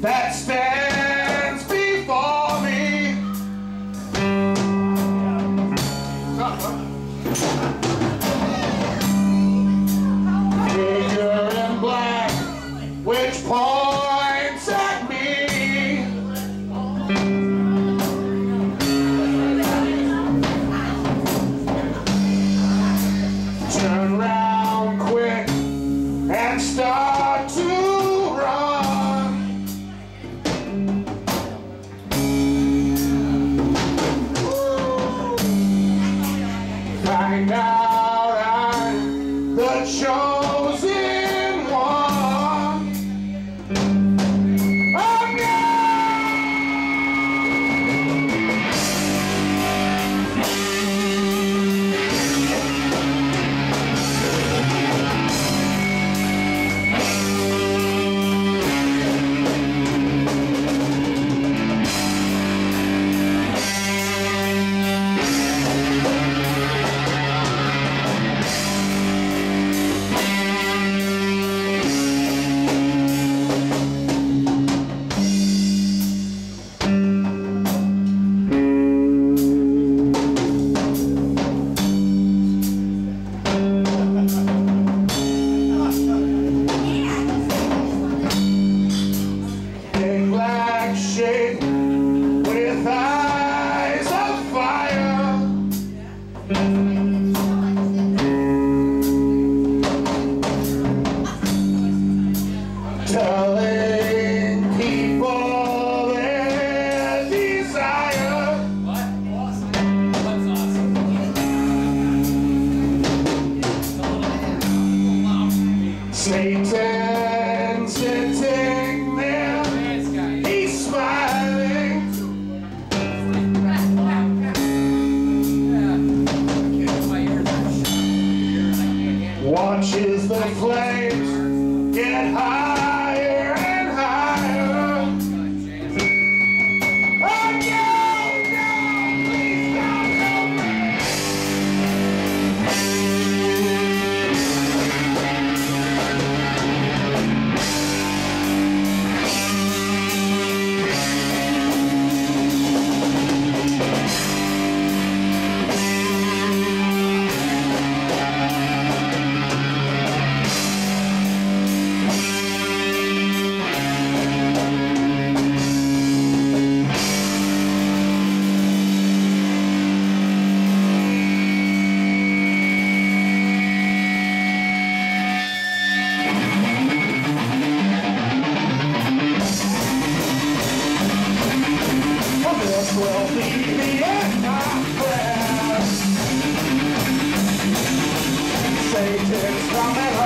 Backstab! Satan sitting there, he's smiling. Watches the flames get high. Satan from heaven.